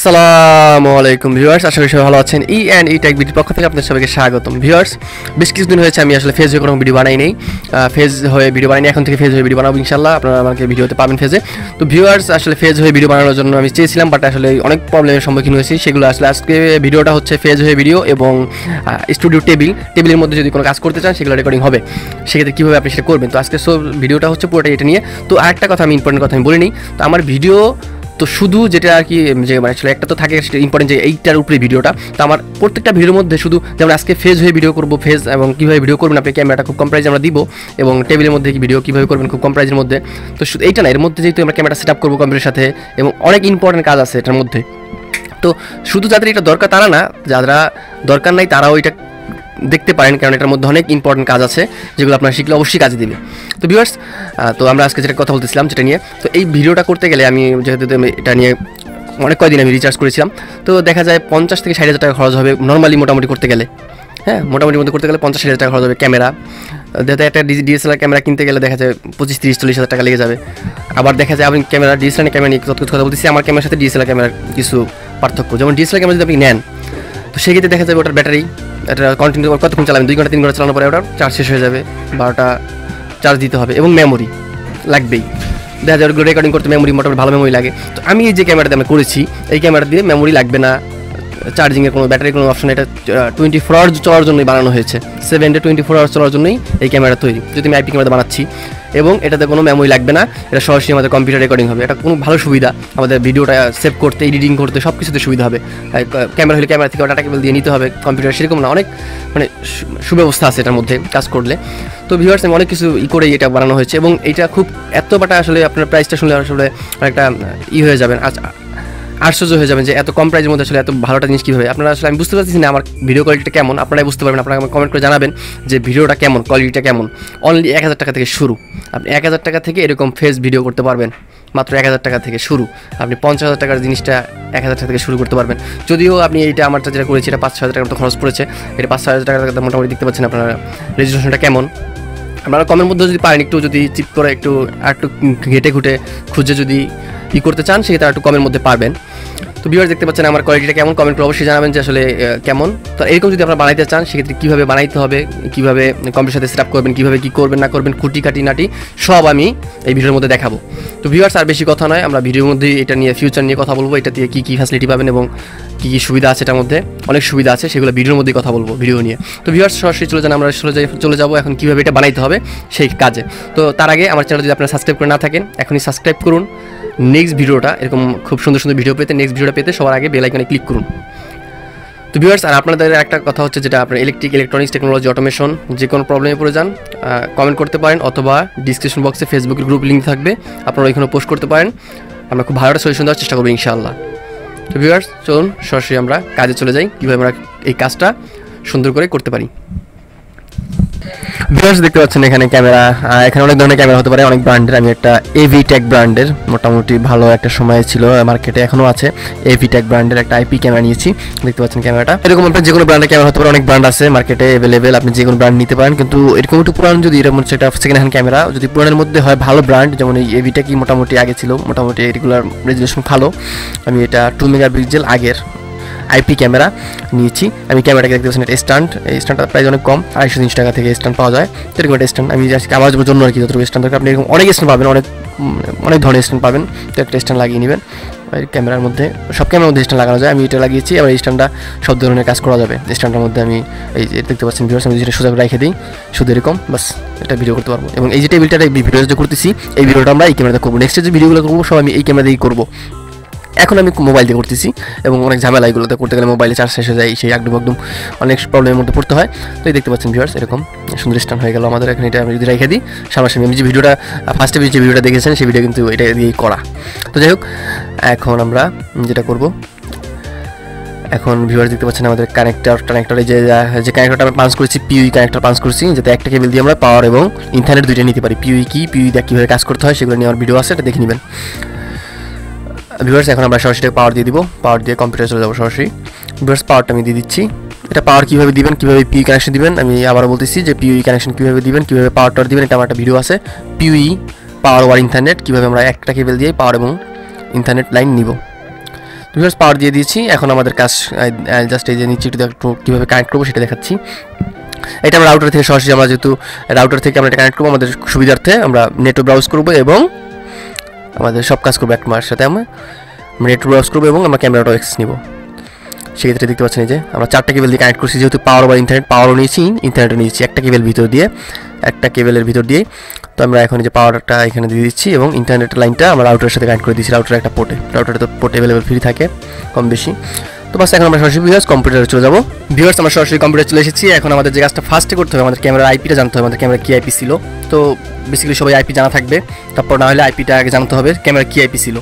আসসালামু আলাইকুম ভিউয়ার্স। আশা করি সবাই ভালো আছেন। ই অ্যান্ড ই টেক ভিডিওর পক্ষ থেকে আপনাদের সবাইকে স্বাগতম, ভিউয়ার্স। বেশ কিছুদিন হয়েছে আমি আসলে ফেজ হয়ে কোনো ভিডিও বানাই নেই। ফেজ হয়ে ভিডিও বানাইনি এখন থেকে ফেজ হয়ে ভিডিও বানাবো ইনশাল্লাহ আপনারা আমাকে ভিডিওতে পাবেন ফেজে তো, ভিউয়ার্স, আসলে ফেজ হয়ে ভিডিও বানানোর জন্য আমি চেয়েছিলাম বাট আসলে অনেক প্রবলেমের সম্মুখীন হয়েছি। সেগুলো আসলে আজকে ভিডিওটা হচ্ছে ফেজ হয়ে ভিডিও এবং স্টুডিও টেবিল টেবিলের মধ্যে যদি কোনো কাজ করতে চান, সেগুলো রেকর্ডিং হবে। সেক্ষেত্রে কীভাবে আপনি সেটা করবেন? তো আজকে সব ভিডিওটা হচ্ছে পুরোটাই এটা নিয়ে। তো আরেকটা কথা আমি ইম্পর্টেন্ট কথা আমি বলিনি তো আমার ভিডিও তো শুধু যেটা আর কি যে মানে আসলে একটা তো থাকে ইম্পর্টেন্ট যে এইটার উপরে ভিডিওটা। তো আমার প্রত্যেকটা ভিডিওর মধ্যে শুধু যেমন আজকে ফেজ হয়ে ভিডিও করব ফেজ এবং কীভাবে ভিডিও করবেন আপনি ক্যামেরাটা খুব কম প্রাইজে আমরা দিব এবং টেবিলের মধ্যে কি ভিডিও কীভাবে করবেন, খুব কম প্রাইজের মধ্যে। তো শুধু এইটা না, এর মধ্যে যেহেতু আমরা ক্যামেরা সেট আপ করব কম্পিউটারের সাথে এবং অনেক ইম্পর্টেন্ট কাজ আছে এটার মধ্যে। তো শুধু যাদের এটা দরকার তারা না, যারা দরকার নাই তারাও এটা দেখতে পারেন, কারণ এটার মধ্যে অনেক ইম্পর্টেন্ট কাজ আছে, যেগুলো আপনারা শিখলে অবশ্যই কাজে দিবে। তো ভিউয়ার্স তো আমরা আজকে যেটা কথা বলতেছিলাম, যেটা নিয়ে, তো এই ভিডিওটা করতে গেলে আমি যেহেতু এটা নিয়ে অনেক কয়দিন আমি রিচার্জ করেছিলাম, তো দেখা যায় পঞ্চাশ থেকে ষাট হাজার টাকা খরচ হবে নর্মালি মোটামুটি করতে গেলে। হ্যাঁ মোটামুটি মধ্যে করতে গেলে পঞ্চাশ হাজার টাকা খরচ হবে ক্যামেরা। দেখা একটা ডিএসএলআর ক্যামেরা কিনতে গেলে দেখা যায় পঁচিশ তিরিশ চল্লিশ হাজার টাকা লেগে যাবে। আবার দেখা যায় আপনি ক্যামেরা ডিএসএলআর ক্যামেরা নিয়ে কথা বলতেছি, আমার ক্যামেরার সাথে ডিএসএলআর ক্যামেরার কিছু পার্থক্য। যেমন ডিএসএলআর ক্যামেরা যদি আপনি নেন, তো সেক্ষেত্রে দেখা যাবে ওটার ব্যাটারি এটা কন্টিনিউ কতক্ষণ চালাবেন দুই ঘণ্টা, তিন ঘণ্টা চালানোর পরে ওটা চার্জ শেষ হয়ে যাবে। বারোটা চার্জ দিতে হবে এবং মেমোরি লাগবেই। দেখা যায় রেকর্ডিং করতে মেমোরি মোটামুটি ভালো মেমোরি লাগে। তো আমি এই যে ক্যামেরাতে আমি করেছি, এই ক্যামেরা দিয়ে মেমোরি লাগবে না। চার্জিংয়ের কোনো ব্যাটারির কোনো অপশন এটা টোয়েন্টি ফোর আওয়ার্স চলার জন্যই বানানো হয়েছে। Seven day twenty four hours চলার জন্যই এই ক্যামেরা তৈরি। যদি আমি আইপি ক্যামেরা বানাচ্ছি, এবং এটাতে কোনো মেমোরি লাগবে না, এটা সরাসরি আমাদের কম্পিউটার রেকর্ডিং হবে। এটা কোনো ভালো সুবিধা। আমাদের ভিডিওটা সেভ করতে এডিটিং করতে সব কিছুতে সুবিধা হবে। ক্যামেরা হলে ক্যামেরা থেকে ডাটা কেবল দিয়ে নিতে হবে। কম্পিউটার সেরকম না। অনেক মানে সুব্যবস্থা আছে এটার মধ্যে কাজ করলে। তো ভিউয়ার্স আমি অনেক কিছু ই করেই এটা বানানো হয়েছে, এবং এটা খুব, এত বাটা আসলে আপনার প্রাইসটা শুনলে আসলে একটা ই হয়ে যাবেন। আশ্চর্য হয়ে যাবেন যে এত কম প্রাইজের মধ্যে আসলে এত ভালোটা জিনিস কীভাবে? আপনারা আসলে আমি বুঝতে পারছি না আমার ভিডিও কোয়ালিটিটা কেমন। আপনারাই বুঝতে পারবেন, আপনারা কমেন্ট করে জানাবেন যে ভিডিওটা কেমন কোয়ালিটিটা কেমন। অনলি এক হাজার টাকা থেকে শুরু। আপনি এক হাজার টাকা থেকে এরকম ফেস ভিডিও করতে পারবেন। মাত্র এক হাজার টাকা থেকে শুরু। আপনি পঞ্চাশ হাজার টাকার জিনিসটা এক হাজার টাকা থেকে শুরু করতে পারবেন। যদিও আপনি এইটা আমারটা যেটা করেছি, এটা পাঁচ ছ হাজার টাকার মতো খরচ পড়েছে। এটা পাঁচ ছ হাজার টাকা মোটামুটি দেখতে পাচ্ছেন আপনারা। রেজিস্ট্রেশনটা কেমন? আপনারা কমের মধ্যে যদি পারেন একটু যদি চিপ করে একটু একটু ঘেটে ঘুটে খুঁজে যদি ই করতে চান সেটা একটু কমের মধ্যে পারবেন। তো ভিউয়ার দেখতে পাচ্ছেন আমার কোয়ালিটিটা কেমন? কমেন্ট করে অবশ্যই জানাবেন যে আসলে কেমন। তো এরকম যদি আপনারা বানাইতে চান, সেক্ষেত্রে কীভাবে বানাইতে হবে, কীভাবে কম্পিউটার সাথে সেট করবেন, কীভাবে কী করবেন, না করবেন খুঁটি কাটি নাটি, সব আমি এই ভিডিওর মধ্যে দেখাবো। তো ভিউয়ার্স আর বেশি কথা নয়, আমরা ভিডিওর মধ্যে এটা নিয়ে ফিউচার নিয়ে কথা বলব, এটা দিয়ে কী কী ফ্যাসিলিটি পাবেন এবং কী কী সুবিধা আছে এটার মধ্যে। অনেক সুবিধা আছে, সেগুলো ভিডিওর মধ্যেই কথা বলব, ভিডিও নিয়ে। তো ভিউয়ার্স সরাসরি চলে যান, আমরা চলে চলে যাব এখন কীভাবে এটা বানাইতে হবে, সেই কাজে। তো তার আগে আমার চ্যানেল যদি আপনারা সাবস্ক্রাইব করে না থাকেন, এখনই সাবস্ক্রাইব করুন। নেক্সট ভিডিওটা, এরকম খুব সুন্দর সুন্দর ভিডিও পেতে নেক্সট ভিডিওটা পেতে সবার আগে বেল আইকনে ক্লিক করুন। তো ভিউয়ার্স আর আপনাদের একটা কথা হচ্ছে যেটা আপনার ইলেকট্রিক ইলেকট্রনিক্স টেকনোলজি অটোমেশন যে কোনো প্রবলেমে পড়ে যান কমেন্ট করতে পারেন অথবা ডিসক্রিপশন বক্সে ফেসবুকের গ্রুপ লিঙ্ক থাকবে, আপনারা ওইখানে পোস্ট করতে পারেন। আমরা খুব ভালো সলিউশন দেওয়ার চেষ্টা করব ইনশাআল্লাহ। তো ভিউয়ার্স চলুন সরাসরি আমরা কাজে চলে যাই, কীভাবে আমরা এই কাজটা সুন্দর করে করতে পারি। ভিউয়ার্স দেখতে পাচ্ছেন এখানে ক্যামেরা এখানে অনেক ধরনের ক্যামেরা হতে পারে। অনেক ব্র্যান্ডের আমি একটা এভি টেক ব্র্যান্ডের মোটামুটি ভালো একটা সময় ছিল মার্কেটে এখনও আছে। এভি টেক ব্র্যান্ডের একটা আইপি ক্যামেরা নিয়েছি, দেখতে পাচ্ছেন ক্যামেরাটা। এরকম আপনার যে কোনো ব্র্যান্ডের ক্যামেরা হতে পারে, অনেক ব্র্যান্ড আছে মার্কেটে অ্যাভেলেবেল আপনি যে কোনো ব্র্যান্ড নিতে পারেন, কিন্তু এরকম একটু পুরান যদি, এরকম হচ্ছে একটা সেকেন্ড হ্যান্ড ক্যামেরা, যদি পুরানের মধ্যে হয় ভালো ব্র্যান্ড যেমন এই এভিটা কি মোটামুটি আগে ছিল, মোটামুটি রেগুলার রেজুলেশন ভালো। আমি এটা টু মেগা পিক্সেল আগের আইপি ক্যামেরা নিয়েছি। আমি ক্যামেরাটাকে দেখতে পাচ্ছি এটা স্ট্যান্ড এই স্ট্যান্ডটার প্রাইস অনেক কম, আড়াইশো তিনশো টাকা থেকে স্ট্যান্ড পাওয়া যায়। এরকম একটা স্ট্যান্ড আমি আজকে আমার জন্য আর কি যতটুকু স্ট্যান্ড দরকার। আপনি এরকম অনেক স্ট্যান্ড পাবেন, অনেক অনেক ধরনের স্ট্যান্ড পাবেন। তো একটা স্ট্যান্ড লাগিয়ে নেবেন। ক্যামেরার মধ্যে, সব ক্যামেরার মধ্যে স্ট্যান্ড লাগানো যায়। আমি এটা লাগিয়েছি আবার এই স্ট্যান্ডটা সব ধরনের কাজ করা যাবে। স্ট্যান্ডের মধ্যে আমি এই যে দেখতে পাচ্ছেন ভিডিওস আমি যেটা সোজা রেখে দিই, শুধু এরকম, বাস, এটা ভিডিও করতে পারব। এবং এই যে টেবিলটা ভিডিও যে করতেছি, এই ভিডিওটা আমরা এই ক্যামেরাতে করব। নেক্সট যে ভিডিওগুলো করব, সব আমি এই ক্যামেরা দিয়েই করব। এখন আমি মোবাইল দিয়ে করতেছি এবং অনেক ঝামেলা এগুলোতে করতে গেলে মোবাইলে চার্জ শেষ হয়ে যায়, সেই একদম একদম অনেক প্রবলেমের মধ্যে পড়তে হয়। তো এই দেখতে পাচ্ছেন ভিউয়ার্স এরকম সুন্দর স্ট্যান্ড হয়ে গেল আমাদের। এখানে এটা আমি যদি রেখে দিই, সামনাসামনি আমি যে ভিডিওটা ফার্স্টে যে ভিডিওটা দেখেছেন, সেই ভিডিও কিন্তু এটা দিয়েই করা। তো যাই হোক, এখন আমরা যেটা করব, এখন ভিউয়ার দেখতে পাচ্ছেন আমাদের কানেক্টর কানেক্টরে যে যে কানেক্টরটা আমরা পাঞ্চ করেছি পিউই কানেক্টর পাঞ্চ করেছি, যাতে একটা কেবল দিয়ে আমরা পাওয়ার এবং ইন্টারনেট দুইটা নিতে পারি। পিউই কি পিউই দিয়ে কীভাবে কাজ করতে হয়, সেগুলো নিয়ে আমার ভিডিও আছে, এটা দেখে নেবেন। ভিউয়ার্স এখন আমরা সরাসরি পাওয়ার দিয়ে দিব। পাওয়ার দিয়ে কম্পিউটার চলে যাব সরাসরি। ভিউয়ার্স পাওয়ারটা আমি দিয়ে দিচ্ছি। এটা পাওয়ার কীভাবে দিবেন, কীভাবে পিউই কানেকশন দিবেন, আমি আবার বলতেছি যে পিউই কানেকশন কীভাবে দিবেন, কীভাবে পাওয়ার টাওয়ার দিবেন, এটা আমার একটা ভিডিও আছে। পিউই পাওয়ার ওয়ার ইন্টারনেট কীভাবে আমরা একটা কেবল দিয়ে পাওয়ার এবং ইন্টারনেট লাইন নিব। ভিউয়ার্স পাওয়ার দিয়ে দিয়েছি। এখন আমাদের কাজ জাস্ট এই যে নিচে একটু কীভাবে কানেক্ট করব, সেটা দেখাচ্ছি। এটা আমরা রাউটার থেকে সরাসরি আমরা যেহেতু রাউটার থেকে আমরা এটা কানেক্ট করব, আমাদের সুবিধার্থে আমরা নেটও ব্রাউজ করব এবং আমাদের সব কাজ করব এক মায়ের সাথে। আমরা নেট ব্রাউজ করব এবং আমরা ক্যামেরাটাও এক্সেস নিব। সেক্ষেত্রে দেখতে পাচ্ছেন যে, আমরা চারটা কেবেল দিয়ে কানেক্ট করছি। যেহেতু পাওয়ার বা ইন্টারনেট পাওয়ারও নিয়েছি ইন্টারনেটও নিয়েছি। একটা কেবেল ভিতর দিয়ে, একটা কেবেলের ভিতর দিয়ে। তো আমরা এখন যে পাওয়ারটা এখানে দিয়ে দিচ্ছি এবং ইন্টারনেট লাইনটা আমরা রাউটারের সাথে কানেক্ট করে দিচ্ছি। রাউটার একটা পোর্টে রাউটারে তো পোর্ট অ্যাভেলেবেল ফ্রি থাকে, কম বেশি। তো বাস, এখন আমরা সরাসরি ভিউয়ার্স কম্পিউটারে চলে যাব। ভিউয়ার্স আমরা সরাসরি কম্পিউটারে চলে এসেছি। এখন আমাদের যে কাজটা ফার্স্টে করতে হবে, আমাদের ক্যামেরার আইপিটা জানতে হবে, আমাদের ক্যামেরা কি আইপি ছিল। তো বেসিক্যালি সবাই আইপি জানা থাকবে। তারপর না হলে আইপিটা আগে জানতে হবে ক্যামেরা কি আইপি ছিল।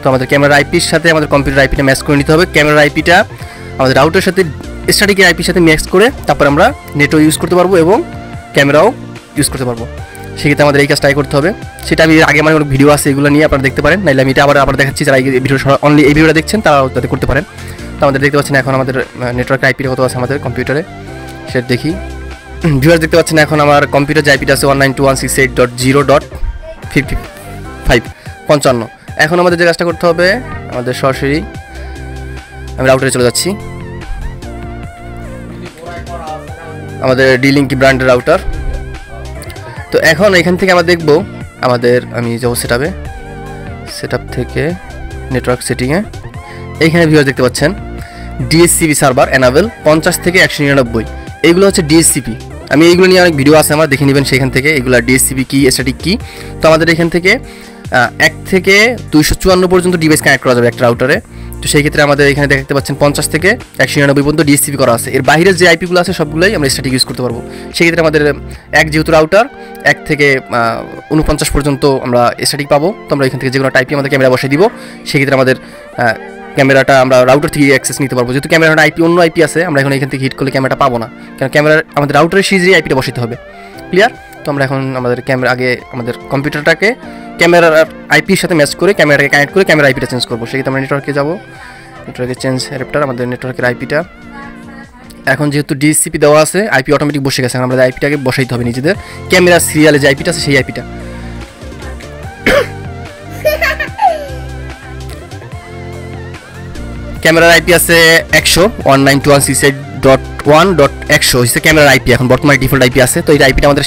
তো আমাদের ক্যামেরার আইপির সাথে আমাদের কম্পিউটার আইপিটা ম্যাচ করে নিতে হবে। ক্যামেরার আইপিটা আমাদের রাউটারের সাথে স্ট্যাটিকের আইপির সাথে ম্যাক্স করে তারপর আমরা নেটও ইউজ করতে পারব এবং ক্যামেরাও ইউজ করতে পারব। সেক্ষেত্রে আমাদের এই কাজটাই করতে হবে। সেটা আমি আগে আমার ভিডিও আছে, এগুলো নিয়ে আপনারা দেখতে পারেন। নাইলে আমি এটা আবার আবার দেখাচ্ছি। যারা এই ভিডিও অনলি এই ভিডিওটা দেখছেন তারা যাতে করতে পারেন। তো আমাদের দেখতে পাচ্ছেন এখন আমাদের নেটওয়ার্ক আইপিটা কত আছে আমাদের কম্পিউটারে সেটা দেখি। ভিউয়ার দেখতে পাচ্ছেন এখন আমার কম্পিউটার আইপিটা আছে one nine two one six eight dot zero dot fifty five পঞ্চান্ন। এখন আমাদের যে কাজটা করতে হবে, আমাদের সরাসরি আমি রাউটারে চলে যাচ্ছি। আমাদের ডিলিং কি ব্র্যান্ডের রাউটার তো এখন এখান থেকে আমরা দেখব, আমাদের, আমি যাব সেট আপে সেট থেকে নেটওয়ার্ক সেটিংয়ে এইখানে ভিউয়ার দেখতে পাচ্ছেন ডিএসসিপি সার্ভার অ্যানাবেল পঞ্চাশ থেকে একশো নিরানব্বই। এইগুলো হচ্ছে ডিএসসিপি আমি এইগুলো নিয়ে অনেক ভিডিও আছে, আমার দেখে নেবেন সেখান থেকে, এগুলো ডিএসসিপি কী স্ট্যাটিক কী। তো আমাদের এখান থেকে এক থেকে দুইশো চুয়ান্ন পর্যন্ত ডিভাইস কানেক্ট করা যাবে একটা রাউটারে তো সেই ক্ষেত্রে আমাদের এখানে দেখতে পাচ্ছেন পঞ্চাশ থেকে একশো নিরানব্বই পর্যন্ত ডিএসসিপি করা আছে। এর বাইরের যে আইপিগুলো আছে, সবগুলোই আমরা স্ট্যাটিক ইউজ করতে পারব। সেক্ষেত্রে আমাদের এক যেহেতু রাউটার এক থেকে উনপঞ্চাশ পর্যন্ত আমরা স্ট্যাটিক পাবো। তো আমরা এখান থেকে যে কোনো টাইপি আমাদের ক্যামেরা বসে দিব। সেক্ষেত্রে আমাদের ক্যামেরাটা আমরা রাউটার থেকে অ্যাক্সেস নিতে পারব। যেহেতু ক্যামেরার আইপি অন্য আইপি আছে, আমরা এখন এখান থেকে হিট করলে ক্যামেরাটা পাবো না। কারণ ক্যামেরার, আমাদের রাউটারের সিজে আইপিটা বসাতে হবে। ক্লিয়ার তো আমরা এখন আমাদের ক্যামেরা, আগে আমাদের কম্পিউটারটাকে ক্যামেরার আইপির সাথে ম্যাচ করে ক্যামেরাটাকে কানেক্ট করে ক্যামেরা আইপিটা চেঞ্জ করব। সেক্ষেত্রে আমরা নেটওয়ার্কে যাব। নেটওয়ার্কে চেঞ্জ অ্যাডাপ্টার আমাদের নেটওয়ার্কের আইপিটা এখন যেহেতু ডিএসসিপি দেওয়া আছে আইপি অটোমেটিক বসে গেছে। আমাদের আইপিটাকে বসাইতে হবে নিজেদের। ক্যামেরা সিরিয়ালে যে আইপিটা আছে, সেই আইপিটা ক্যামেরার আইপি আছে একশো one nine two one six eight dot one dot একশো। হচ্ছে ক্যামেরার আইপি, এখন বর্তমানে ডিফল্ট আইপি আছে। তো এই আইপিটা আমাদের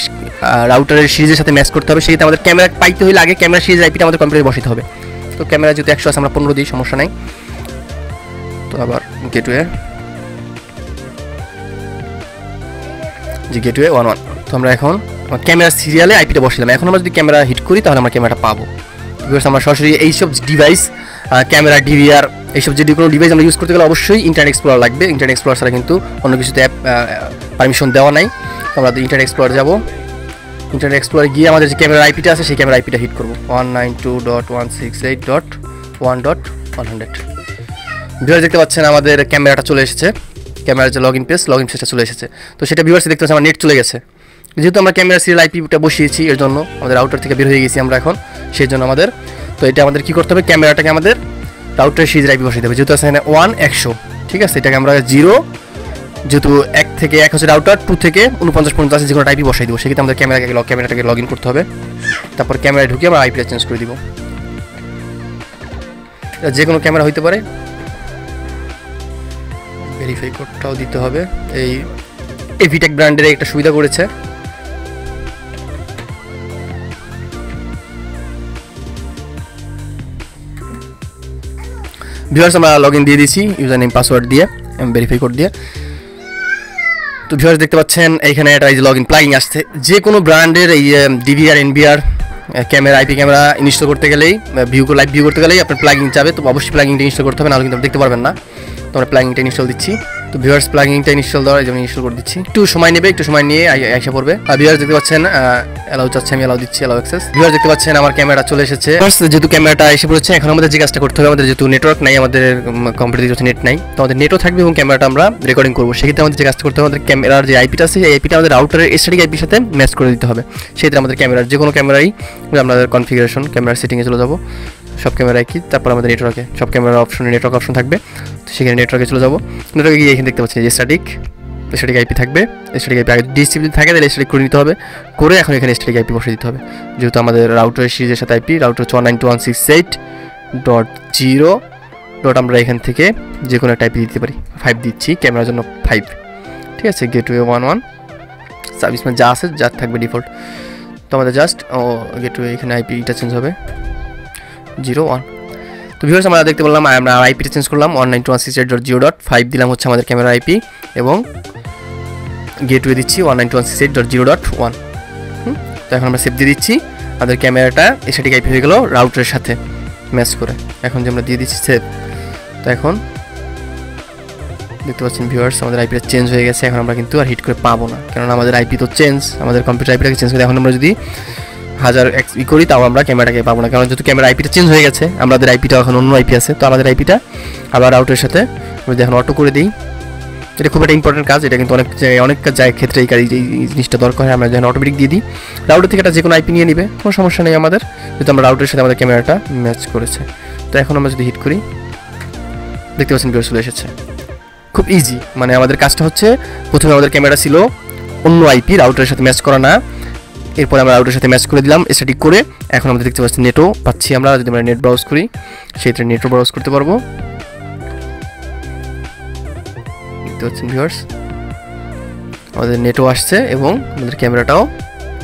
রাউটারের সিরিজের সাথে ম্যাচ করতে হবে। সেক্ষেত্রে আমাদের ক্যামেরা পাইতে হলে আগে ক্যামেরা সিরিজ আইপিটা আমাদের কম্পিউটারে বসাতে হবে। তো ক্যামেরা যেহেতু একশো আছে, আমরা পনেরো দিই, সমস্যা নাই। তো আবার গেটওয়ে যে গেটওয়ে ওয়ান ওয়ান তো আমরা এখন আমার ক্যামেরা সিরিয়ালে আইপিটা বসিলাম এখন আমরা যদি ক্যামেরা হিট করি, তাহলে আমরা ক্যামেরাটা পাবো। বিকজ আমরা সরাসরি এইসব ডিভাইস ক্যামেরা ডিভিআর এইসব যদি কোনো ডিভাইস আমরা ইউজ করতে গেলে অবশ্যই ইন্টারনেট এক্সপ্লোর লাগবে। ইন্টারনেট এক্সপ্লোর ছাড়া কিন্তু অন্য কিছুতে অ্যাপ পারমিশন দেওয়া নাই। আমরা ইন্টারনেট এক্সপ্লোর যাব। ইন্টারনেট এক্সপ্লোরে গিয়ে আমাদের যে ক্যামেরা আইপিটা আছে, সেই ক্যামেরা আইপিটা হিট করব। One nine two dot one six eight dot one dot one hundred দেখতে পাচ্ছেন, আমাদের ক্যামেরাটা চলে এসেছে। ক্যামেরার যে log in page log in পেজটা চলে এসেছে। তো সেটা ভিউয়ার্সে দেখতে পাচ্ছি আমার নেট চলে গেছে। যেহেতু আমরা ক্যামেরা সিরিয়াল আইপিটা বসিয়েছি, এর জন্য আমাদের আউটার থেকে বের হয়ে গেছি আমরা এখন, সেই জন্য আমাদের তো এটা আমাদের কী করতে হবে? ক্যামেরাটাকে আমাদের রাউটারের সিরিজ আইপি বসাইতে হবে। যেহেতু আছে এখানে ওয়ান একশো। ঠিক আছে? এটাকে আমরা জিরো যেহেতু এক থেকে এক হচ্ছে রাউটার টু থেকে উনপঞ্চাশ পর্যন্ত আছে যে কোনো টাইপই বসাই দেবো। সেক্ষেত্রে আমাদের ক্যামেরাকে ক্যামেরাটাকে লগ ইন করতে হবে। তারপর ক্যামেরায় ঢুকে আমরা আইপিটা চেঞ্জ করে দিব। যে কোনো ক্যামেরা হইতে পারে। ভেরিফাই কোডটাও দিতে হবে। এই এভিটেক ব্র্যান্ডের একটা সুবিধা করেছে। ভিউয়ার্স আমরা লগ ইন দিয়ে দিয়েছি ইউজার নেম পাসওয়ার্ড দিয়ে ভেরিফাই কোড দিয়ে। তো ভিউয়ার্স দেখতে পাচ্ছেন, এইখানে একটা এই যে লগ ইন প্লাগিং আসছে। যে কোনো ব্র্যান্ডের এই DVR NVR camera IP camera install করতে গেলেই ভিউ লাইভ ভিউ করতে গেলেই আপনার প্লাগিং যাবে। তো অবশ্যই প্লাগিংটা ইনস্টল করতে হবে, নাহলে কিন্তু দেখতে পারবেন না। তো আমরা প্লাগিংটা ইনস্টল দিচ্ছি। তো ভিউয়ার্স প্লাগিংটা ইনস্টল দেওয়ার জন্য ইনস্টল করে দিচ্ছি। একটু সময় নেবে, একটু সময় নিয়ে এসে পড়বে। আর ভিউয়ার্স দেখতে পাচ্ছেন অ্যালাউ চাচ্ছে, আমি অ্যালাউ দিচ্ছি অ্যালাউ অ্যাক্সেস ভিউয়ার্স দেখতে পাচ্ছেন, আমার ক্যামেরা চলে এসেছে। যেহেতু ক্যামেরাটা এসে পড়েছে এখন আমাদের যে কাজটা করতে হবে, আমাদের যেহেতু নেটওয়ার্ক নাই, আমাদের কম্পিউটার যেহেতু নেট নাই, তো আমাদের নেটও থাকবে এবং ক্যামেরাটা আমরা রেকর্ডিং করব। সেক্ষেত্রে আমাদের যে কাজটা করতে হবে, আমাদের ক্যামেরার যে আইপিটা আছে এই আইপিটা আমাদের রাউটারের এসটিক আইপির সাথে ম্যাচ করে দিতে হবে। সেক্ষেত্রে আমাদের ক্যামেরার যে কোনো ক্যামেরাই আমাদের কনফিগারেশন ক্যামেরার সেটিংয়ে চলে যাব। সব ক্যামেরা একই তারপর আমাদের নেটওয়ার্কে সব ক্যামেরার অপশনে নেটওয়ার্ক অপশন থাকবে। তো সেখানে নেটওয়ার্কে চলে যাব। নেটওয়ার্কে গিয়ে এখানে দেখতে পাচ্ছি যে স্ট্যাটিক স্ট্যাটিক আইপি থাকবে। স্ট্যাটিক আইপি আগে ডিসিপ্লিন থাকে, তাহলে স্ট্যাটিক করে নিতে হবে। করে এখন এখানে স্ট্যাটিক আইপি বসে দিতে হবে। যেহেতু আমাদের রাউটারের সিরিজের সাথে আইপি রাউটার হচ্ছে one nine two one six eight dot zero dot আমরা এখান থেকে যে কোনো একটা আইপি দিতে পারি। ফাইভ দিচ্ছি, ক্যামেরার জন্য ফাইভ ঠিক আছে গেটওয়ে ওয়ান ওয়ান সার্ভিস মানে যা আছে, যা থাকবে ডিফল্ট তো আমাদের জাস্ট ও গেটওয়ে এখানে আইপিটা চেঞ্জ হবে। Zero one. তো ভিউয়ার্স আমরা দেখতে বললাম আমরা আইপিটা চেঞ্জ করলাম one nine two one six eight dot zero dot five দিলাম হচ্ছে আমাদের ক্যামেরা আইপি এবং গেটওয়ে দিচ্ছি one nine two one six eight dot zero dot one তো এখন আমরা সেভ দিয়ে দিচ্ছি, আমাদের ক্যামেরাটা এসেটিক আইপি হয়ে গেল রাউটারের সাথে ম্যাচ করে। এখন যে আমরা দিয়ে দিচ্ছি সেভ তো এখন দেখতে পাচ্ছেন ভিউয়ার্স আমাদের আইপিটা চেঞ্জ হয়ে গেছে, এখন আমরা কিন্তু আর হিট করে পাবো না। কারণ আমাদের আইপি তো চেঞ্জ আমাদের কম্পিউটার আইপিটাকে চেঞ্জ করে, এখন আমরা যদি হাজার এক্স ই করি, তাও আমরা ক্যামেরাটাকে পাবো না। কারণ যেহেতু ক্যামেরা আইপিটা চেঞ্জ হয়ে গেছে, আমাদের আইপিটা এখন অন্য আইপি আছে, তো আমাদের আইপিটা আবার রাউটের সাথে আমি এখন অটো করে দিই, এটা খুব একটা ইম্পর্টেন্ট কাজ, এটা কিন্তু অনেক অনেক জায়গায় ক্ষেত্রে এই কাজ, এই জিনিসটা দরকার হয়, আমরা যখন অটোমেটিক দিয়ে দিই রাউটার থেকে একটা যে কোনো আইপি নিয়ে নিবে, কোনো সমস্যা নেই আমাদের, যেহেতু আমরা রাউটের সাথে আমাদের ক্যামেরাটা ম্যাচ করেছে। তো এখন আমরা যদি হিট করি, দেখতে পাচ্ছেন ভিউয়ার চলে এসেছে। খুব ইজি মানে আমাদের কাজটা হচ্ছে, প্রথমে আমাদের ক্যামেরা ছিল অন্য আইপি রাউটারের সাথে ম্যাচ করা না। এরপরে আমরা রাউটারের সাথে ম্যাচ করে দিলাম স্ট্যাটিক করে এখন আমরা দেখতে পাচ্ছি নেটও পাচ্ছি আমরা, যদি আমরা নেট ব্রাউজ করি, সেক্ষেত্রে নেটও ব্রাউজ করতে পারব। দেখতে পাচ্ছেন ভিউয়ার্স আমাদের নেটও আসছে এবং আমাদের ক্যামেরাটাও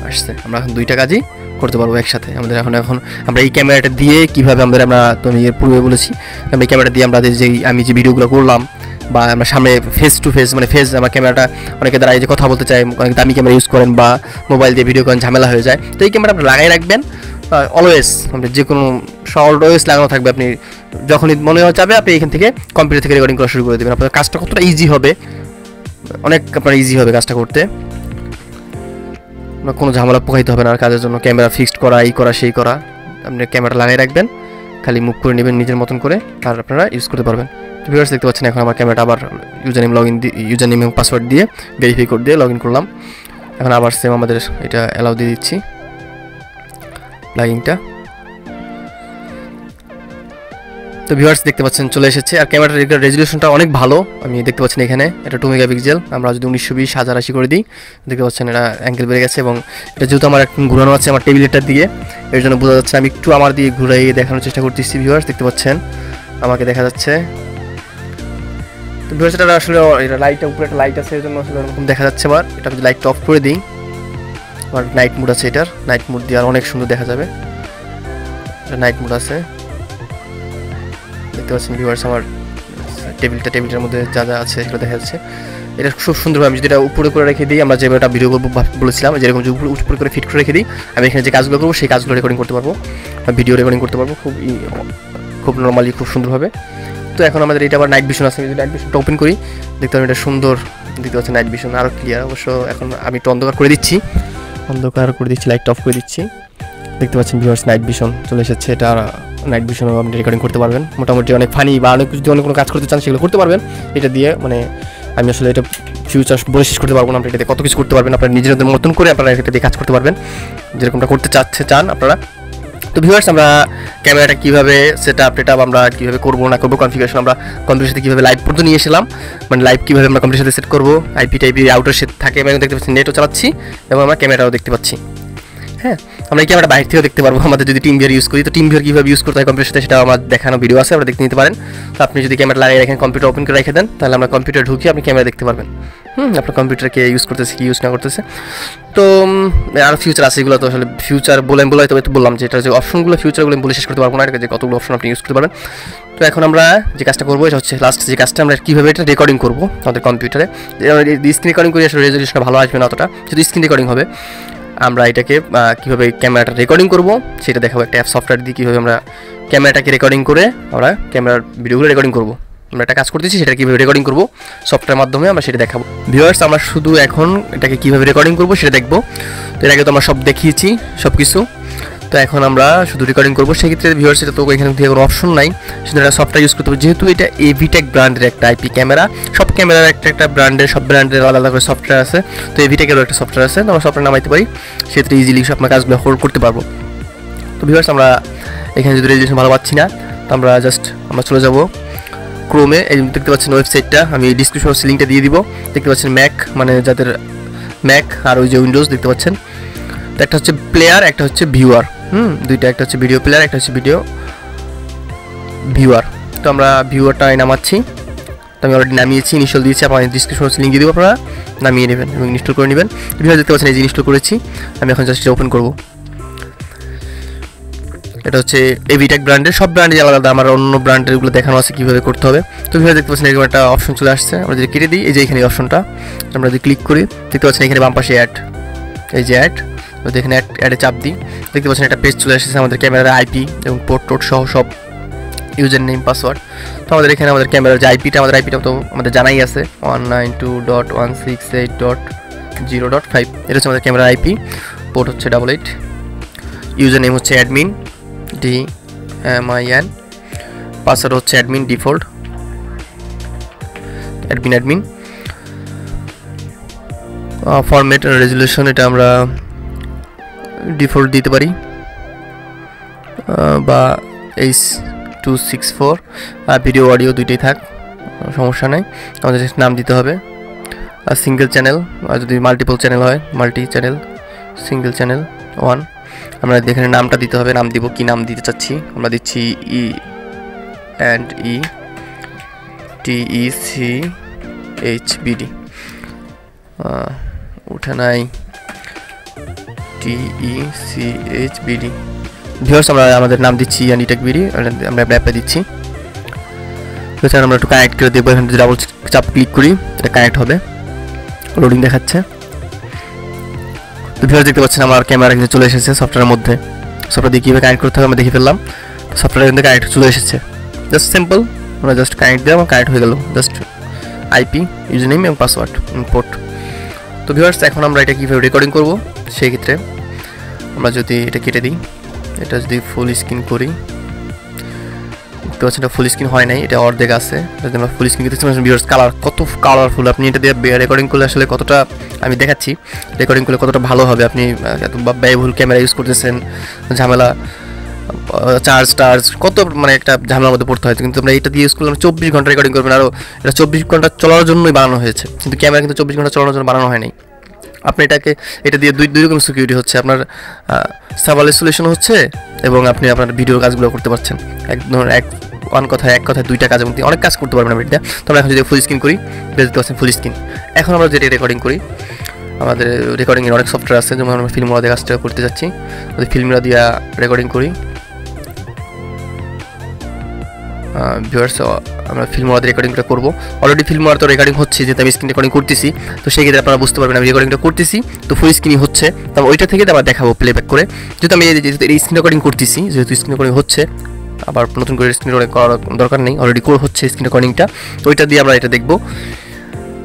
আসছে। আমরা এখন দুইটা কাজই করতে পারব একসাথে। আমাদের এখন এখন আমরা এই ক্যামেরাটা দিয়ে কীভাবে আমাদের আমরা তো আমি পূর্বে বলেছি এই ক্যামেরাটা দিয়ে আমরা যে আমি যে ভিডিওগুলো করলাম বা আমরা সামনে ফেস টু ফেস মানে ফেস আমার ক্যামেরাটা অনেকে এই যে কথা বলতে চাই অনেক দামি ক্যামেরা ইউজ করেন বা মোবাইল দিয়ে ভিডিও করেন, ঝামেলা হয়ে যায়। তো এই ক্যামেরা আপনি লাগাই রাখবেন অলওয়েজ আপনি যে কোনো অলওয়েজ লাগানো থাকবে, আপনি যখনই মনে হওয়া যাবে আপনি এখান থেকে কম্পিউটার থেকে রেকর্ডিং করা শুরু করে দেবেন। আপনার কাজটা কতটা ইজি হবে, অনেক আপনার ইজি হবে কাজটা করতে। কোনো ঝামেলা পোকাইতে হবে না কাজের জন্য ক্যামেরা ফিক্সড করা এই করা, সেই করা, আপনি ক্যামেরা লাগিয়ে রাখবেন, খালি মুভ করে নেবেন নিজের মতন করে, আর আপনারা ইউজ করতে পারবেন। ভিউয়ার্স দেখতে পাচ্ছেন, এখন আমার ক্যামেরাটা আবার user name log in user name এবং পাসওয়ার্ড দিয়ে ভেরিফাই কোড দিয়ে লগ ইন করলাম। এখন আবার সেম আমাদের এটা অ্যালাউ দিয়ে দিচ্ছি। প্লাগিংটা তো ভিউয়ার্স দেখতে পাচ্ছেন, চলে এসেছে। আর ক্যামেরাটার রেজলিউশনটা অনেক ভালো। আমি দেখতে পাচ্ছেন এখানে, এটা টু মেগাপিক্সেল আমরা যদি উনিশশো বিশ, হাজার আশি করে দিই, দেখতে পাচ্ছেন এটা অ্যাঙ্গেল বেড়ে গেছে এবং এটা যেহেতু আমার এখন ঘুরানো আছে আমার টেবিলেটার দিয়ে, এর জন্য বোঝা যাচ্ছে আমি একটু আমার দিয়ে ঘুরাই দেখানোর চেষ্টা করতেছি ভিউয়ার্স দেখতে পাচ্ছেন। আমাকে দেখা যাচ্ছে। তো ভিউয়ার্স আসলে এটা লাইটটা উপরে একটা লাইট আছে এর জন্য আসলে এরকম দেখা যাচ্ছে আবার। এটা যদি লাইটটা অফ করে দিই, আবার নাইট মুড আছে এটার। নাইট মুড দিয়ে আর অনেক সুন্দর দেখা যাবে। এটা নাইট মুড আছে। দেখতে পাচ্ছেন ভিউয়ার্স আমার টেবিলটা টেবিলটার মধ্যে যা যা আছে, সেগুলো দেখা যাচ্ছে। এটা খুব সুন্দরভাবে আমি যদি এটা উপরে করে রেখে দিই, আমরা যেভাবে ভিডিও করব বলেছিলাম, যেরকম যে উপরে উপরে করে ফিট করে রেখে দিই, আমি এখানে যে কাজগুলো করব, সেই কাজগুলো রেকর্ডিং করতে পারব ভিডিও রেকর্ডিং করতে পারব। খুব খুব নর্মালি খুব সুন্দরভাবে। তো এখন আমাদের এটা আবার নাইট ভিশন আছে যদি নাইট ভিশনটা ওপেন করি। দেখতে পাবেন এটা সুন্দর, দেখতে পাচ্ছি নাইট ভিশন আরও ক্লিয়ার অবশ্য এখন আমি একটু অন্ধকার করে দিচ্ছি। অন্ধকার করে দিচ্ছি লাইটটা অফ করে দিচ্ছি। দেখতে পাচ্ছেন ভিউয়ার্স নাইট ভিশন চলে এসেছে। এটা নাইট ভিশনও আপনি রেকর্ডিং করতে পারবেন। মোটামুটি অনেক ফানি বা অনেক যদি অনেক কোনো কাজ করতে চান সেগুলো করতে পারবেন। এটা দিয়ে মানে আমি আসলে এটা ফিউচার বলে শেষ করতে পারব না। আপনি এটাতে কত কিছু করতে পারবেন। আপনারা নিজেদের মতন করে আপনারা এটা দিয়ে কাজ করতে পারবেন। যেরকমটা করতে চাচ্ছে, চান আপনারা। তো ভিউয়ার্স আমরা ক্যামেরাটা কীভাবে সেট আপ টেট আমরা কীভাবে করব, না করব কনফিগারেশন আমরা কম্পিউটার সাথে কীভাবে লাইভ পর্যন্ত নিয়ে এসেছিলাম মানে লাইভ কীভাবে আমরা কম্পিউটার সাথে সেট করব আইপি টাইপি আউটার সেট থাকে এবং দেখতে পাচ্ছি নেটও চালাচ্ছি এবং আমরা ক্যামেরাও দেখতে পাচ্ছি। হ্যাঁ আমরা এই ক্যামেরা বাইরে থেকেও দেখতে পারব? আমাদের যদি টিম ভিয়ার ইউজ করি, তো টিম ভিয়ার কীভাবে ইউজ করতে হয় কম্পিউটার সাথে সেটা আমার দেখানো ভিডিও আছে, আপনারা দেখতে নিতে পারেন। তো আপনি যদি ক্যামেরা লাগিয়ে রাখেন কম্পিউটার ওপেন করে রেখে দেন, তাহলে আমরা কম্পিউটার ঢুকিয়ে আপনি ক্যামেরা দেখতে পারবেন। হুম, আপনার কম্পিউটারকে ইউজ করতেছে, কি ইউজ না করতেছে। তো আর ফিউচার আছে, এগুলো তো আসলে ফিউচার বলে বলে তো বললাম যে এটা যে অপশনগুলো ফিউচারগুলো বলে শেষ করতে পারব না যে কতগুলো অপশন আপনি ইউজ করতে পারবেন তো এখন আমরা যে কাজটা করব, এটা হচ্ছে লাস্ট যে কাজটা, আমরা কীভাবে এটা রেকর্ডিং করব আমাদের কম্পিউটারে স্ক্রিন রেকর্ডিং করি, আসলে রেজলিউশন ভালো আসবে না অতটা যদি স্ক্রিন রেকর্ডিং হবে। আমরা এটাকে কীভাবে ক্যামেরাটা রেকর্ডিং করব, সেটা দেখাবো একটা অ্যাপ সফটওয়্যার দিয়ে কীভাবে আমরা ক্যামেরাটাকে রেকর্ডিং করে আমরা ক্যামেরার ভিডিওগুলো রেকর্ডিং করব। আমরা একটা কাজ করতেছি সেটা কীভাবে রেকর্ডিং করব সফটওয়্যার মাধ্যমে আমরা সেটা দেখাবো। ভিউয়ার্স আমরা শুধু এখন এটাকে কীভাবে রেকর্ডিং করব, সেটা দেখব। তো এর আগে তো আমরা সব দেখিয়েছি সব কিছু তো এখন আমরা শুধু রেকর্ডিং করব। সেক্ষেত্রে ভিউয়ার্স এটা তো এখানে থেকে কোনো অপশন নাই। শুধু একটা সফটওয়্যার ইউজ করতে হবে। যেহেতু এটা এভিটেক ব্র্যান্ডের একটা আইপি ক্যামেরা সব ক্যামেরার একটা একটা ব্র্যান্ডের সব ব্র্যান্ডের আলাদা আলাদা করে সফটওয়্যার আছে। তো এভিটেকেরও একটা সফটওয়্যার আছে। তো আমরা সফটওয়্যার নামাইতে পারি। সেক্ষেত্রে ইজিলি সব আমরা কাজগুলো হোল্ড করতে পারব। তো ভিউয়ার্স আমরা এখানে যদি রেজুলেশন ভালো পাচ্ছি না, তো আমরা জাস্ট আমরা চলে যাব ক্রোমে এই দেখতে পাচ্ছেন ওয়েবসাইটটা আমি ডিসক্রিপশন লিঙ্কটা দিয়ে দিব। দেখতে পাচ্ছেন ম্যাক মানে যাদের ম্যাক আর ওই যে উইন্ডোজ দেখতে পাচ্ছেন। তো একটা হচ্ছে প্লেয়ার একটা হচ্ছে ভিউয়ার হুম, দুইটা, একটা হচ্ছে ভিডিও প্লেয়ার একটা হচ্ছে ভিডিও ভিউয়ার তো আমরা ভিউয়ারটা নামাচ্ছি। তো আমি অলরেডি নামিয়েছি ইনস্টল দিয়েছি আপনার ডিসক্রিপশন লিঙ্ক দিয়ে দেবো আপনারা। নামিয়ে নেবেন এবং ইনস্টল করে নেবেন। ভিউয়ার দেখতে পাচ্ছেন, এই যে ইনস্টল করেছি। আমি এখন জাস্ট ওপেন করব। এটা হচ্ছে এভিটেক ব্র্যান্ডের সব ব্র্যান্ডে আলাদা আলাদা। আমার অন্য ব্র্যান্ডেরগুলো দেখানো আছে কীভাবে করতে হবে। তো ভিডিও দেখতে পাচ্ছেন, এরকম একটা অপশন চলে আসছে। আমরা যদি কেটে দিই, এই যে এখানে অপশনটা আমরা যদি ক্লিক করি, দেখতে পাচ্ছেন, এখানে বাম পাশে অ্যাড এই যে অ্যাড যদি এখানে অ্যাড চাপ দিই। দেখতে পাচ্ছেন একটা পেজ চলে এসেছে আমাদের ক্যামেরার আইপি এবং পোর্ট টোট সহ সব ইউজার নেম পাসওয়ার্ড তো আমাদের এখানে আমাদের ক্যামেরার যে আইপিটা আমাদের আইপিটা তো আমাদের জানাই আছে। One nine two dot one six eight dot zero dot five এটা হচ্ছে আমাদের ক্যামেরার আইপি পোর্ট হচ্ছে ডাবল এইট ইউজার নেম হচ্ছে admin D M I N password হচ্ছে admin default admin admin format resolution এটা আমরা ডিফল্ট দিতে পারি। বা H two six four video audio দুইটাই থাক, সমস্যা নেই। আমাদের নাম দিতে হবে। আর সিঙ্গেল চ্যানেল আর যদি মাল্টিপল চ্যানেল হয় multi channel single channel one আমরা এখানে নামটা দিতে হবে, নাম দিব, কি নাম দিতে চাচ্ছি? আমরা দিচ্ছি E and E T E C H BD উঠে নাই। T C H BD viewers আমরা আমাদের নাম দিচ্ছি অ্যান্ড বিডি আমরা অ্যাপে দিচ্ছি। এছাড়া আমরা একটু কানেক্ট করে দেখব, এখানে ডাবল চাপ ক্লিক করি, এটা কানেক্ট হবে। লোডিং দেখাচ্ছে। তো ভিউয়ার দেখতে পাচ্ছেন আমার ক্যামেরা কিন্তু চলে এসেছে সফটওয়্যারের মধ্যে। সফটওয়্যার দিয়ে কীভাবে কানেক্ট করতে হবে আমরা দেখে ফেললাম। সফটওয়্যার কিন্তু কানেক্ট চলে এসেছে। জাস্ট সিম্পল আমরা জাস্ট কানেক্ট আমার কানেক্ট হয়ে গেল। জাস্ট আইপি ইউজার নেম এবং পাসওয়ার্ড পোর্ট তো ভিউয়ার্স এখন আমরা এটা কীভাবে রেকর্ডিং করব, সেই ক্ষেত্রে আমরা যদি এটা কেটে দিই, এটা যদি ফুল স্ক্রিন করি, দেখতে ফুল স্ক্রিন হয় নাই, এটা অর্ধেক আছে। যদি আমরা ফুল স্ক্রিন দেখতে ভিউয়ার্স কালার কত কালারফুল আপনি এটা দিয়ে রেকর্ডিং করলে আসলে কতটা, আমি দেখাচ্ছি রেকর্ডিং করলে কতটা ভালো হবে, আপনি এত ব্যয়বহুল ক্যামেরা ইউজ করতেছেন, ঝামেলা চার্জ টার্জ কত মানে একটা ঝামেলার মধ্যে পড়তে হয়। কিন্তু আমরা এটা দিয়ে ইউজ করলাম চব্বিশ ঘণ্টা রেকর্ডিং করবেন আরও এটা চব্বিশ ঘণ্টা চলার জন্যই বানানো হয়েছে। কিন্তু ক্যামেরা কিন্তু চব্বিশ ঘণ্টা চলানোর জন্য বানানো হয়নি আপনি এটাকে, এটা দিয়ে দুই দুই রকম সিকিউরিটি হচ্ছে। আপনার সার্ভার সলিউশন হচ্ছে এবং আপনি আপনার ভিডিও কাজগুলো করতে পারছেন। এক ধরনের এক ওয়ান কথায়, এক কথায় দুইটা কাজের মধ্যে অনেক কাজ করতে পারবেন আপনি এটা। তো আমরা এখন যদি ফুল স্ক্রিন করি দেখতে পাচ্ছেন ফুল স্ক্রিন এখন আমরা যেটা রেকর্ডিং করি, আমাদের রেকর্ডিংয়ের অনেক সফটওয়্যার আছে, যেমন আমরা ফিল্ম দিয়ে কাজটা করতে যাচ্ছি। ফিল্মরা দিয়ে রেকর্ডিং করি। ভিউয়ার্স আমরা ফিল্ম ওয়ার্ড রেকর্ডিংটা করব। অলরেডি ফিল্ম ওয়ার্ড তো রেকর্ডিং হচ্ছে, যেহেতু আমি স্ক্রিন রেকর্ডিং করতেছি, তো সেই ক্ষেত্রে আপনারা বুঝতে পারবেন আমি রেকর্ডিংটা করতেছি, তো ফুল স্ক্রিনই হচ্ছে। তবে ওইটা থেকে আবার দেখাবো প্লেব্যাক করে। যেহেতু আমি যেহেতু এই স্ক্রিন রেকর্ডিং করতেছি, যেহেতু স্ক্রিন রেকর্ডিং হচ্ছে, আবার নতুন করে স্ক্রিন রেকর্ডিং করার দরকার নেই অলরেডি করে হচ্ছে স্ক্রিন রেকর্ডিংটা তো ওইটা দিয়ে আমরা এটা দেখব।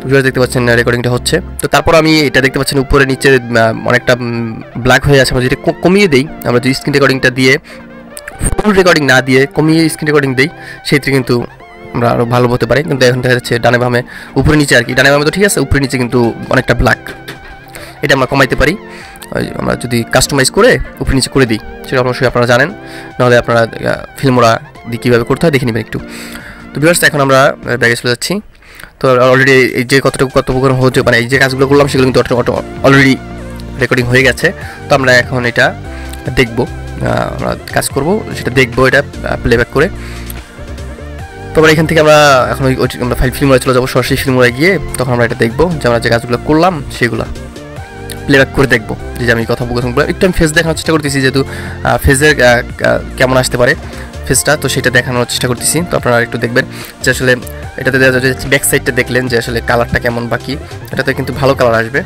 ভিউয়ার্স দেখতে পাচ্ছেন রেকর্ডিংটা হচ্ছে। তো তারপর আমি এটা দেখতে পাচ্ছেন, উপরে, নিচে অনেকটা ব্ল্যাক হয়ে আছে। আমরা যদি কমিয়ে দিই, আমরা যদি স্ক্রিন রেকর্ডিংটা দিয়ে ফুল রেকর্ডিং না দিয়ে কমিয়ে স্ক্রিন রেকর্ডিং দিই সেক্ষেত্রে কিন্তু আমরা আরও ভালো হতে পারি। কিন্তু এখন দেখা যাচ্ছে ডানে বামে, উপরে নিচে আর কি। ডানে বামে তো ঠিক আছে, উপরে নিচে কিন্তু অনেকটা ব্ল্যাক এটা আমরা কমাইতে পারি। আমরা যদি কাস্টমাইজ করে উপরে নিচে করে দিই, সেটা অবশ্যই আপনারা জানেন। নাহলে আপনারা ফিল্মরা দিয়ে কীভাবে করতে হয়, দেখে নেবেন একটু। তো বিভার্স এখন আমরা ব্যাগে চলে যাচ্ছি। তো অলরেডি এই যে কতটুকু কত উপকরণ হচ্ছে মানে এই যে কাজগুলো করলাম, সেগুলো কিন্তু অলরেডি রেকর্ডিং হয়ে গেছে। তো আমরা এখন এটা দেখব। আমরা কাজ করব, সেটা দেখব এটা প্লেব্যাক করে। তো আমরা এখান থেকে আমরা এখন ওই আমরা ফাইল ফিল্মে চলে যাব, সরাসরি ফিল্মে গিয়ে তখন আমরা এটা দেখব, যে আমরা যে কাজগুলো করলাম, সেগুলো প্লেব্যাক করে দেখব। যে আমি কথা বলছিলাম একটু আমি ফেস দেখানোর চেষ্টা করতেছি, যেহেতু ফেসের কেমন আসতে পারে ফেসটা তো সেটা দেখানোর চেষ্টা করতেছি। তো আপনারা একটু দেখবেন যে আসলে এটাতে ব্যাক সাইডটা দেখলেন, যে আসলে কালারটা কেমন বাকি এটাতে কিন্তু ভালো কালার আসবে।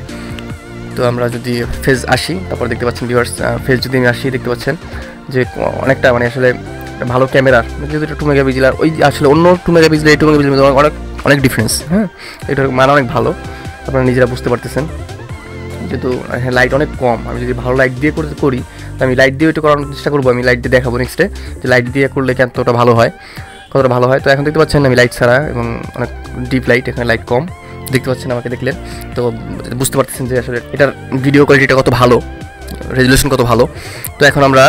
তো আমরা যদি ফেজ আসি, তারপর দেখতে পাচ্ছেন ভিউয়ার্স ফেজ যদি আমি আসি, দেখতে পাচ্ছেন যে অনেকটা মানে আসলে ভালো ক্যামেরার যেহেতু এটা টু আর ওই আসলে অন্য টু মেগা পিক্সেল এই টু মেগা পিক্সেল অনেক অনেক ডিফারেন্স হ্যাঁ? এটার মান অনেক ভালো, আপনারা নিজেরা বুঝতে পারতেছেন। যেহেতু হ্যাঁ লাইট অনেক কম, আমি যদি ভালো লাইট দিয়ে করতে করি, তো আমি লাইট দিয়ে ওইটা করানোর চেষ্টা করব, আমি লাইট দিয়ে দেখাবো নেক্সটে যে লাইট দিয়ে করলে কতটা ভালো হয়, কতটা ভালো হয়। তো এখন দেখতে পাচ্ছেন আমি লাইট ছাড়া, এবং অনেক ডিপ লাইট এখানে লাইট কম। দেখতে পাচ্ছেন, আমাকে দেখলে তো বুঝতে পারতেছেন যে আসলে এটার ভিডিও কোয়ালিটিটা কত ভালো রেজুলেশন কত ভালো। তো এখন আমরা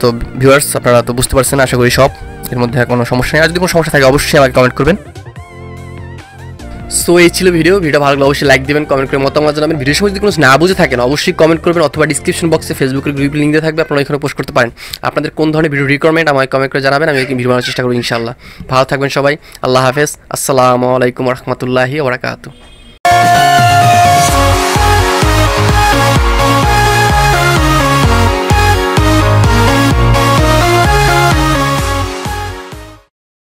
তো ভিউয়ার্স আপনারা তো বুঝতে পারছেন, আশা করি সব এর মধ্যে কোনো সমস্যা নেই। আর যদি কোনো সমস্যা থাকে, অবশ্যই আমাকে কমেন্ট করবেন। সো এই ছিল ভিডিও ভিডিও ভালো লাগলে অবশ্যই লাইক দেবেন কমেন্ট করে মতামত জানাবেন। ভিডিও সময় যদি কোনো না বুঝে থাকেন, অবশ্যই কমেন্ট করবেন অথবা ডিসক্রিপশন বক্সে ফেসবুকের গ্রুপ লিঙ্ক দিয়ে থাকবে, আপনারা এখানে পোস্ট করতে পারেন। আপনাদের কোন ধরনের ভিডিও রিকোয়ারমেন্ট আমাকে কমেন্ট করে জানাবেন, আমি ভিডিও বানানোর চেষ্টা করব ইনশাল্লাহ ভালো থাকবেন সবাই। আল্লাহ হাফেজ। আসসালামু আলাইকুম রহমতুল্লাহি ওবরাকাতু